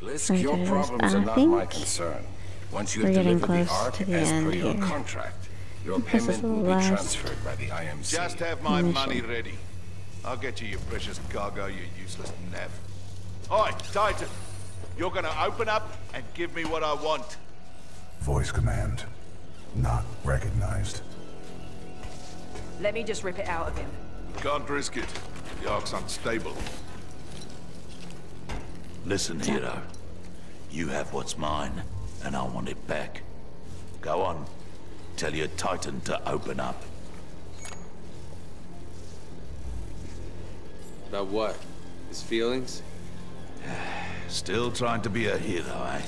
Blisk, Right, your there it is. problems uh, I are not my concern. Once you we're have getting delivered the close Ark to the as per end your here. contract, your This is payment the will be last transferred by the IMC. Just have my Mission. money ready. I'll get you your precious cargo, you useless nav. Oi, Titan! You're gonna open up and give me what I want. Voice command. Not recognized. Let me just rip it out of him. Can't risk it. The Ark's unstable. Listen, hero. You have what's mine, and I want it back. Go on. Tell your Titan to open up. About what? His feelings? Still trying to be a hero, eh?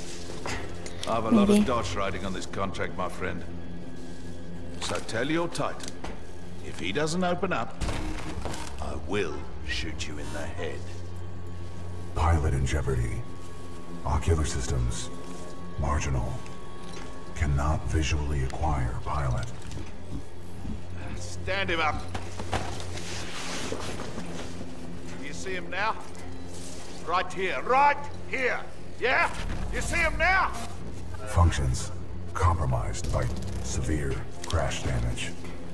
I have a lot of dodge riding on this contract, my friend. So tell your Titan, if he doesn't open up, I will shoot you in the head. Pilot in jeopardy. Ocular systems. Marginal. Cannot visually acquire pilot. Stand him up. You see him now? Right here, right here. Yeah? You see him now? Functions. Compromised by severe crash damage.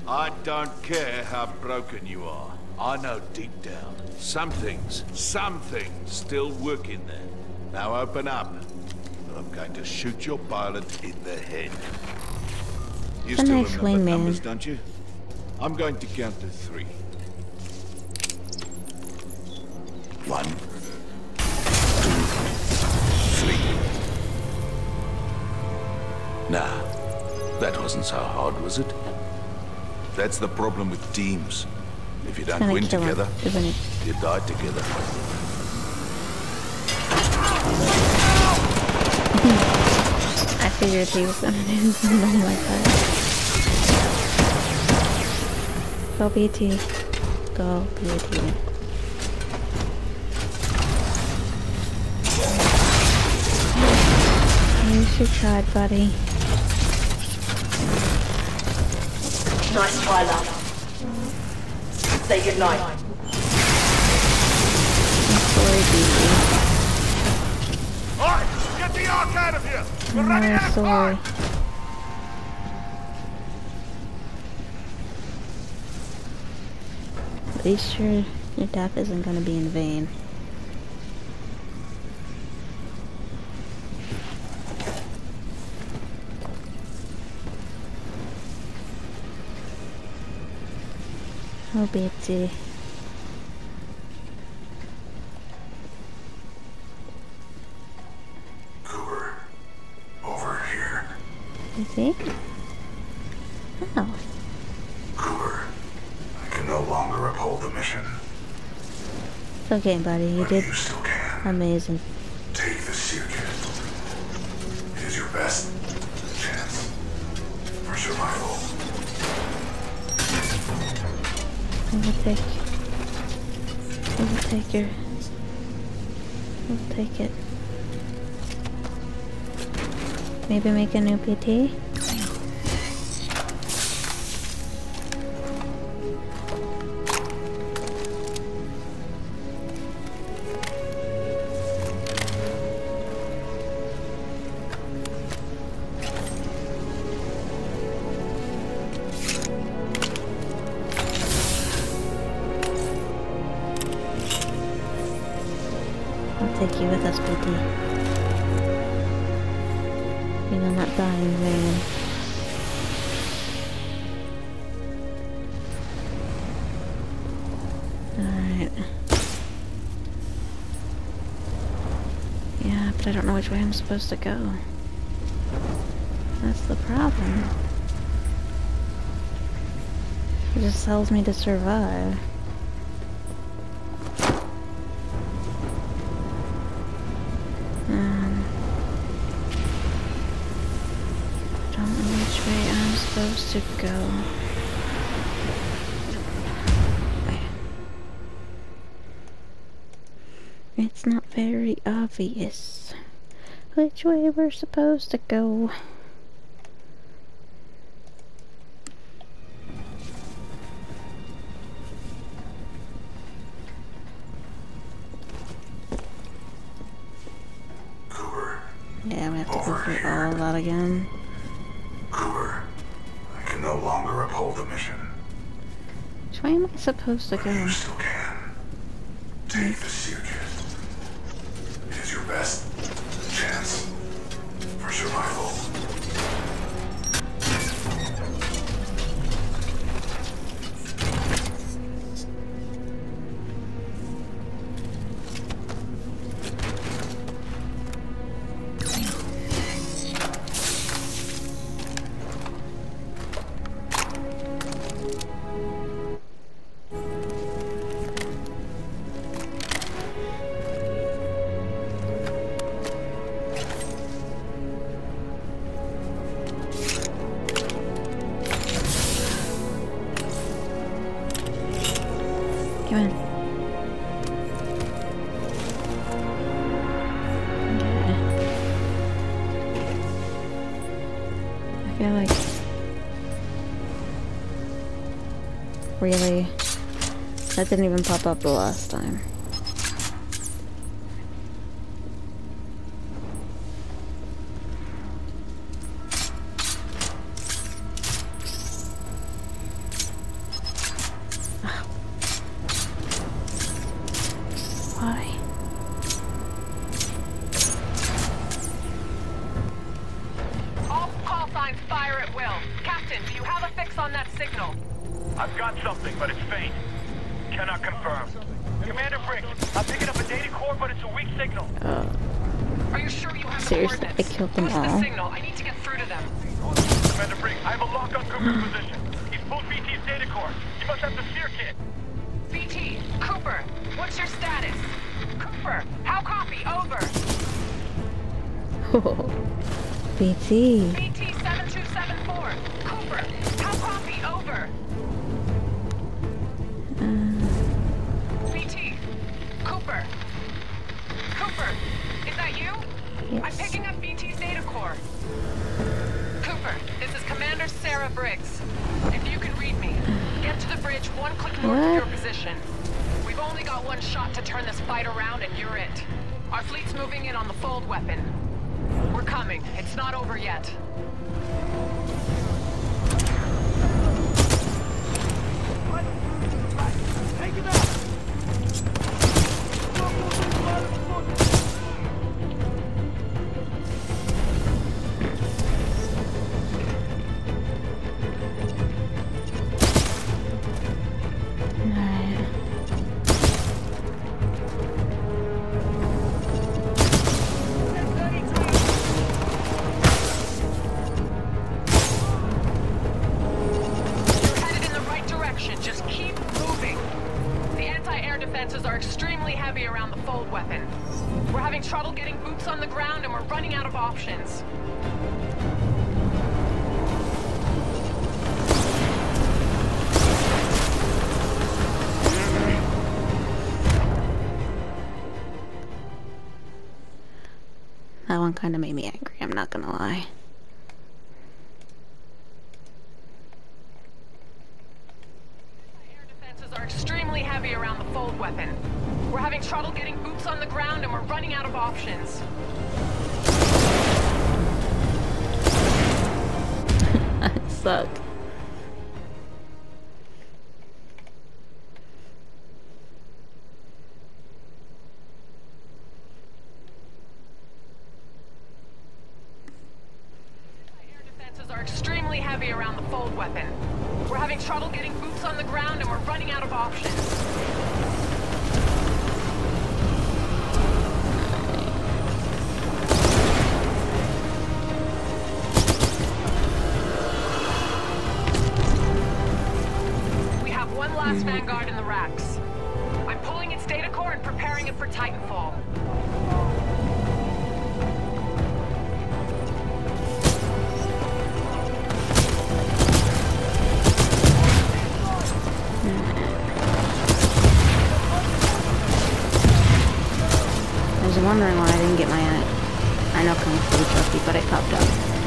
I don't care how broken you are. I know deep down, some things, some things still work in there. Now open up. Or I'm going to shoot your pilot in the head. You a still nice remember wingman. numbers, don't you? I'm going to count to three. One, two, three. Nah, that wasn't so hard, was it? That's the problem with teams. If you don't win kill him, together, isn't it? you die together. I figured he was gonna do something like that. Go BT. Go BT. You should try, buddy. Nice try, love. Say goodnight. Sorry. Alright, get the Ark out of here! We're I'm out of sorry. time! At least your, your death isn't gonna be in vain. Oh, Betsy. Cooper. Over here. You see? Oh, Cooper. I can no longer uphold the mission. it's okay, buddy. You But did you amazing. I will take. I will take your. I will take it. Maybe make a new BT? Way I'm supposed to go. That's the problem. It just tells me to survive. Um, I don't know which way I'm supposed to go. It's not very obvious which way we're supposed to go. Yeah, we have to go through all of that again. Cooper, I can no longer uphold the mission. Which way am I supposed to But go? you still can. Take the SERE kit. It is your best really that didn't even pop up the last time. BT. BT 7274. Cooper, how copy? Over. Uh. BT, Cooper. Cooper, is that you? I'm picking up BT's data core. Cooper, this is Commander Sarah Briggs. If you can read me, get to the bridge one click north of your position. We've only got one shot to turn this fight around and you're it. Our fleet's moving in on the fold weapon. Coming. It's not over yet. Kind of made me angry, I'm not gonna lie. Air defenses are extremely heavy around the fold weapon. We're having trouble getting boots on the ground and we're running out of options. That suck. Wondering why I didn't get my uh, I know Kung Fu trophy, but it popped up.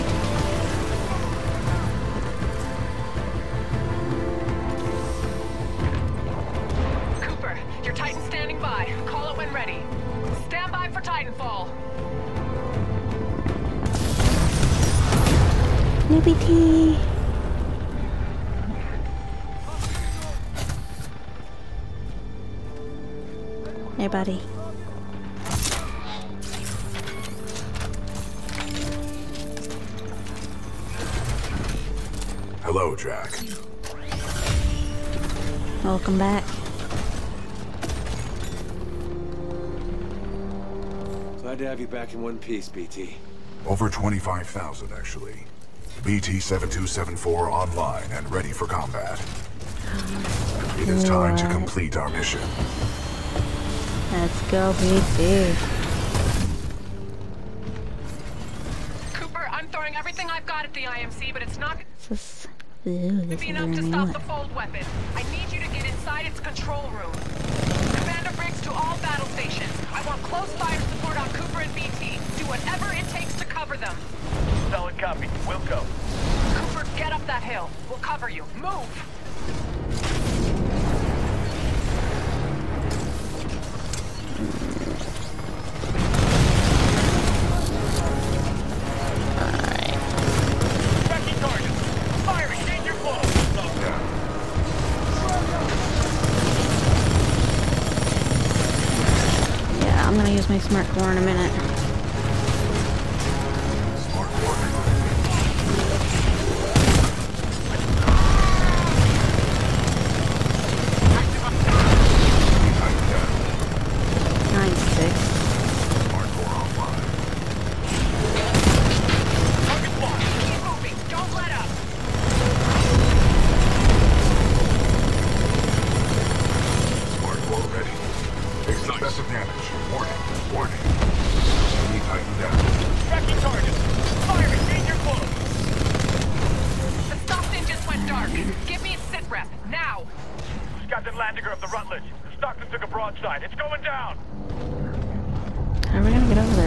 Glad to have you back in one piece, BT. Over 25,000, actually. BT-7274 online and ready for combat. It is time to complete our mission. Let's go, BT. Cooper, I'm throwing everything I've got at the IMC, but it's not This is, ew, this be is enough to stop the fold weapon. I need you to get inside its control room. Commander Briggs to all battle stations. I want close fire support on Cooper and BT. Do whatever it takes to cover them. Solid copy. We'll go. Cooper, get up that hill. We'll cover you. Move! Use my smart core in a minute.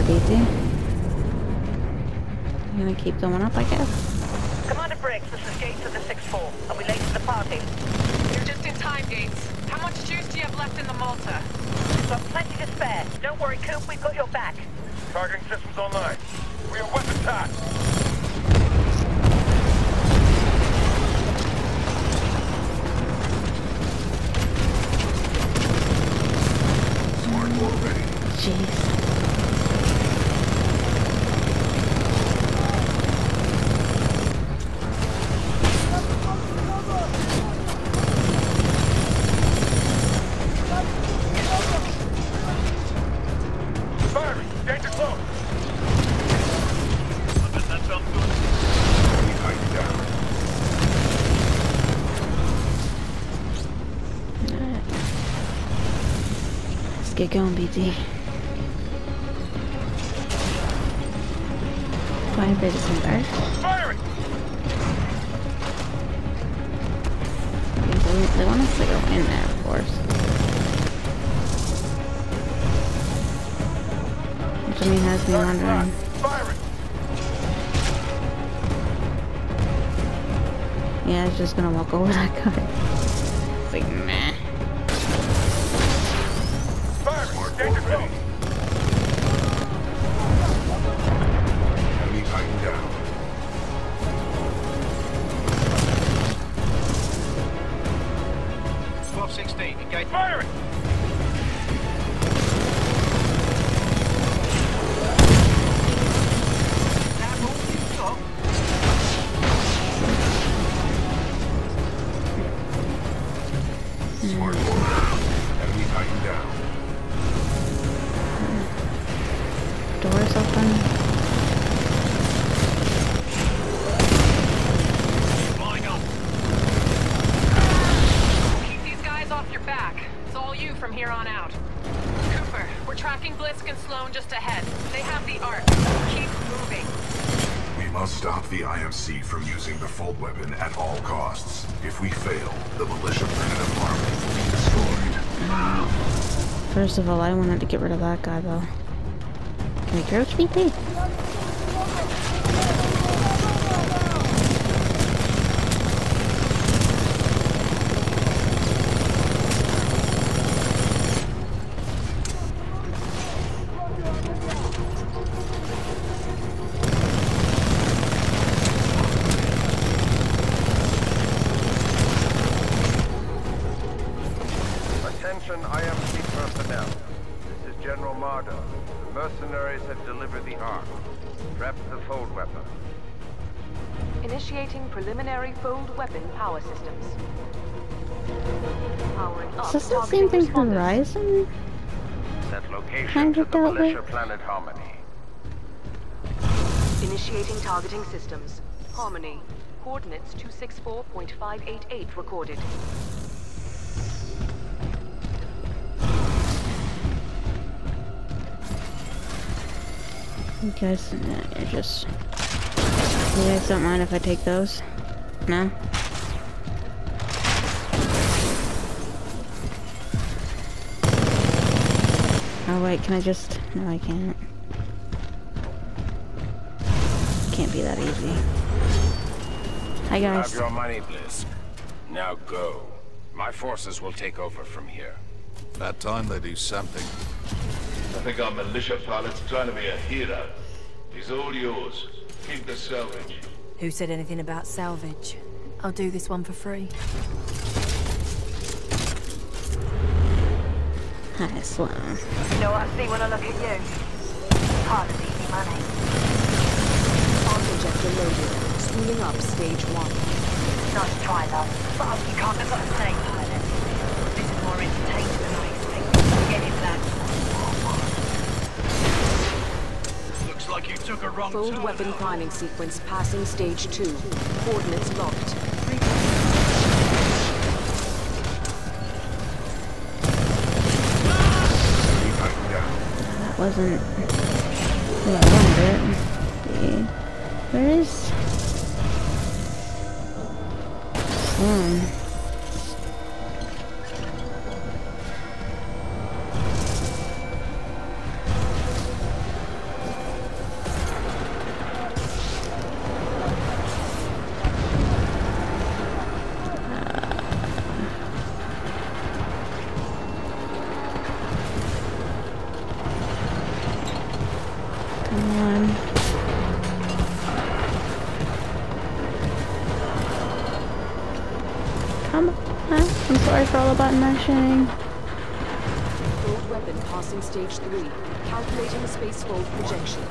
Gonna get BT? We're gonna keep going up, I guess. Commander Briggs, this is Gates of the 6-4. Are we late to the party? You're just in time, Gates. How much juice do you have left in the Malta? Got plenty to spare. Don't worry, Coop, we've got your back. Targeting systems online. We are weapon tasked. Get going, BT. Five bit is dark. Firing. They, they want us to go in there, of course. Which I mean has me wondering. Firing. Yeah, I was just gonna walk over that guy. It's like, meh. First of all, I wanted to get rid of that guy, though. Can we crouch? This the targeting same thing responders. Horizon? Set location Kind to the militia planet Harmony. Initiating targeting systems. Harmony. Coordinates 264.588 recorded. You guys, uh, just. You guys don't mind if I take those? No? Oh wait, can I just... No, I can't. Can't be that easy. Hi guys. Have guys. your money, Blisk. Now go. My forces will take over from here. That time they do something. I think our militia pilot's trying to be a hero. He's all yours. Keep the salvage. Who said anything about salvage? I'll do this one for free. Hi, Slone. You know what I see when I look at you? Hard as easy money. Arc injector loaded. Spooling up stage one. Nice try, love. But you can't have got a snake pilot. This is more entertaining than I expected. Get it, lad. Looks like you took a wrong Fold turn. weapon priming sequence passing stage two. Coordinates locked. That wasn't who I wanted it to. Where is Slone? On. Come on. I'm sorry for all the button mashing. Weapon passing stage three. Calculating space fold projection.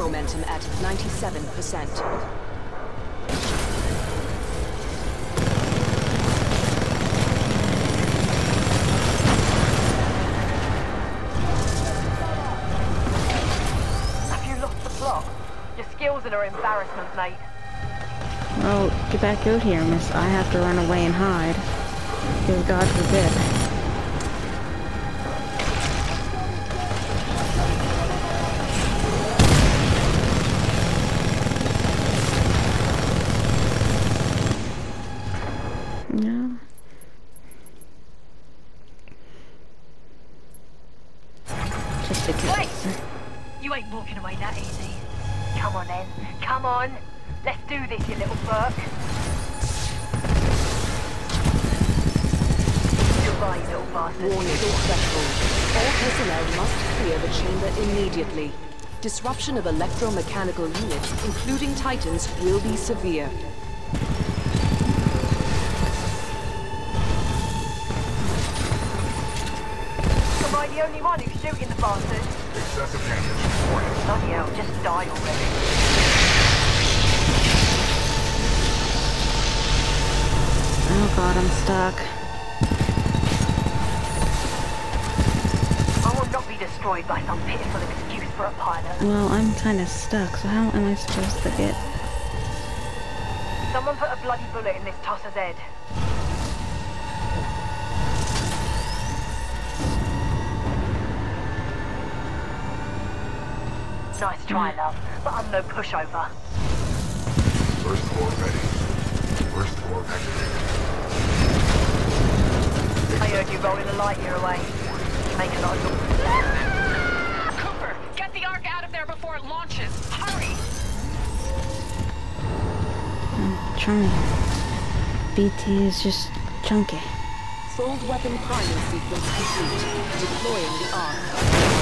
Momentum at 97%. Have you lost the plot? Your skills are an embarrassment, mate. Well, get back out here, miss. I have to run away and hide. Because God forbid. Away that easy. Come on then. Come on. Let's do this, you little Burke. Goodbye, you little bastard. Warning threshold. All personnel must clear the chamber immediately. Disruption of electromechanical units, including Titans, will be severe. The only one who's shooting the bastard? Excessive damage. Warning. Bloody hell, just die already. Oh god, I'm stuck. I will not be destroyed by some pitiful excuse for a pilot. Well, I'm kind of stuck, so how am I supposed to get... Someone put a bloody bullet in this tosser's head. Nice try, love, but I'm no pushover. First floor ready. First floor activated. I heard you rolling a light year away. You make a lot of noise. Cooper, get the Ark out of there before it launches. Hurry! I'm trying. BT is just chunky. Fold weapon priming sequence complete. Deploying the arc.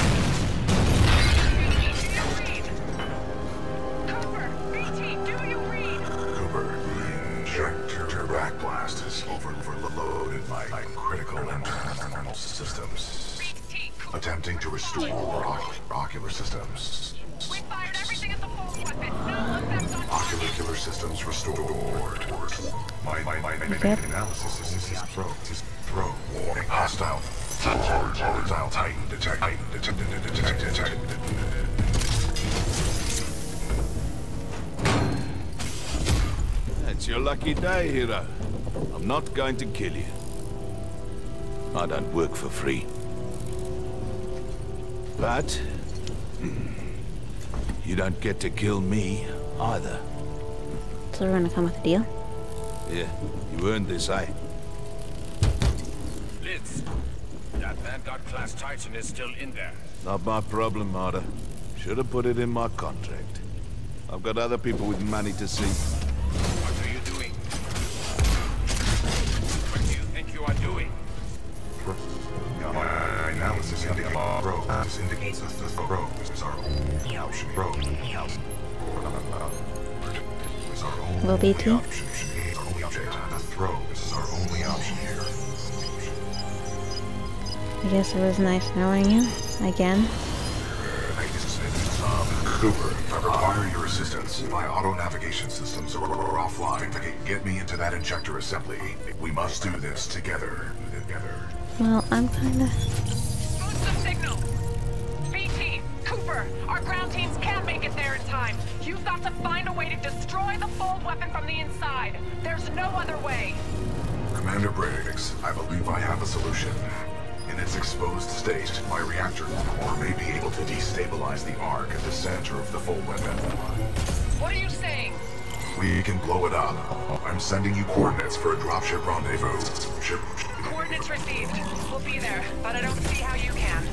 The injector back blast has overloaded my my critical internal systems. Attempting to restore ocular systems. We fired everything at the fold weapon. No effect on Ocular systems restored. My my my, my, my analysis is is throw is throw warning hostile. Hostile Titan detect Titan detected detected detected. It's your lucky day, hero. I'm not going to kill you. I don't work for free. But... hmm, You don't get to kill me, either. So we're gonna come with a deal? Yeah, you earned this, eh? Blisk, that Vanguard-class Titan is still in there. Not my problem, Marder. Should have put it in my contract. I've got other people with money to see. Indicates that the bro is our only option. Bro. Is our only Will BT? option. Is our only option. The throw is our only option here. I guess it was nice knowing you. Again. Cooper, I require your assistance. My auto navigation systems are, offline. Get me into that injector assembly. We must do this together. Together. Well, I'm kinda... our ground teams can't make it there in time. You've got to find a way to destroy the fold weapon from the inside. There's no other way. Commander Briggs, I believe I have a solution. In its exposed state, my reactor core may be able to destabilize the arc at the center of the fold weapon. What are you saying? We can blow it up. I'm sending you coordinates for a dropship rendezvous. Ship. Coordinates received. We'll be there, but I don't see how you can.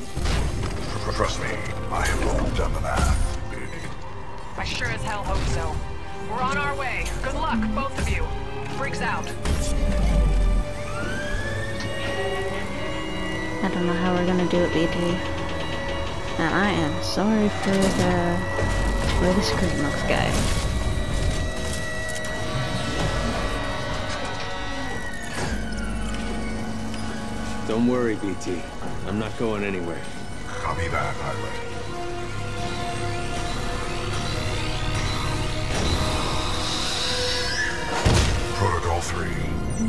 Trust me, I have done the math. I sure as hell hope so. We're on our way. Good luck, both of you. Briggs out. I don't know how we're gonna do it, BT. And I am sorry for the... for the screen looks, guy. Don't worry, BT. I'm not going anywhere. Copy that, pilot. Protocol 3.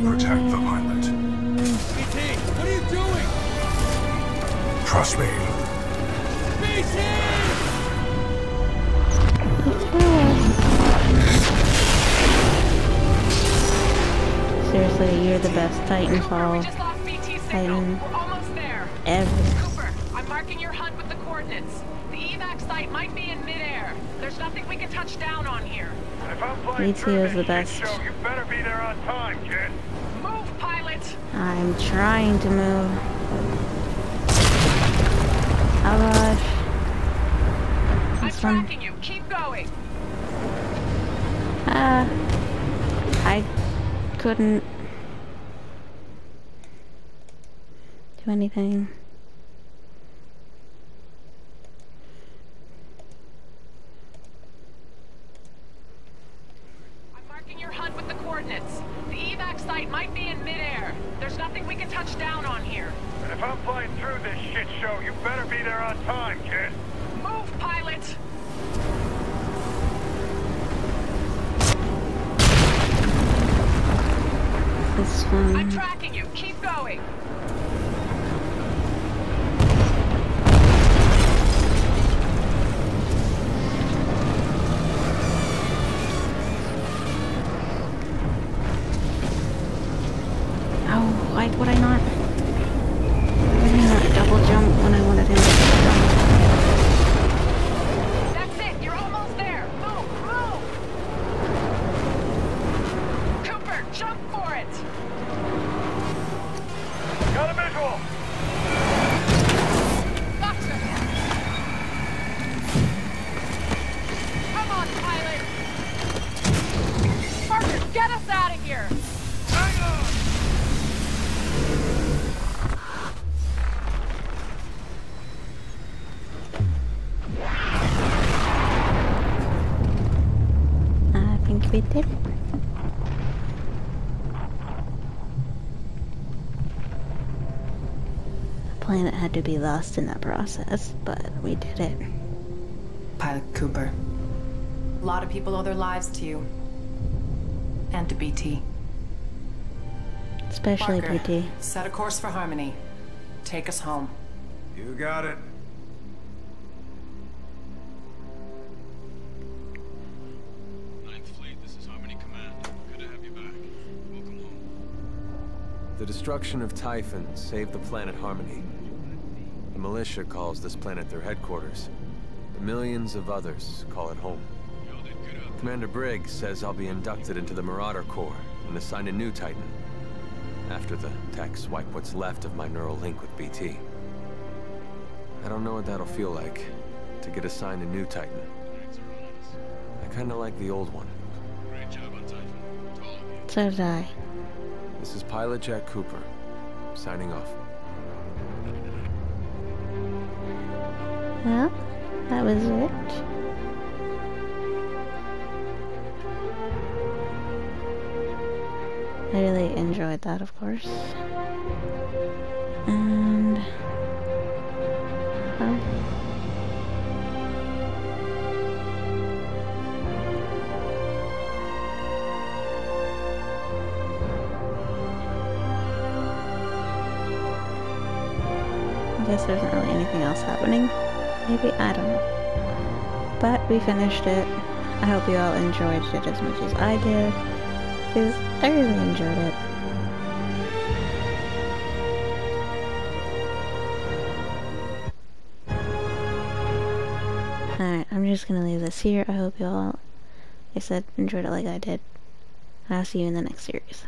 Protect the pilot. BT, what are you doing? Trust me. BT! Seriously, you're the best Titanfall Just lost BT signal. Titan We're almost there. ever. There's nothing we can touch down on here. If I'm flying is this the best. show, you better be there on time, kid. Move, pilot! I'm trying to move. Oh gosh. I'm This one. tracking you. Keep going. Ah. I couldn't do anything. Had to be lost in that process, but we did it. Pilot Cooper. A lot of people owe their lives to you. And to BT. Especially Parker, BT. set a course for Harmony. Take us home. You got it. Ninth Fleet, this is Harmony Command. Good to have you back. Welcome home. The destruction of Typhon saved the planet Harmony. The militia calls this planet their headquarters. The millions of others call it home. Commander Briggs says I'll be inducted into the Marauder Corps and assigned a new Titan. After the techs wipe what's left of my neural link with BT. I don't know what that'll feel like, to get assigned a new Titan. I kinda like the old one. Great job on Typhon. So did I. This is Pilot Jack Cooper, signing off. Well, that was it. I really enjoyed that, of course. And... Well... I guess there isn't really anything else happening. Maybe, I don't know. But we finished it. I hope you all enjoyed it as much as I did. Because I really enjoyed it. Alright, I'm just gonna leave this here. I hope you all, like I said, enjoyed it like I did. I'll see you in the next series.